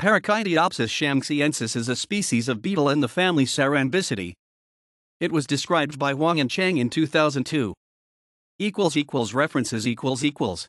Parachydaeopsis shaanxiensis is a species of beetle in the family Cerambycidae. It was described by Wang and Chiang in 2002. Equals equals References equals equals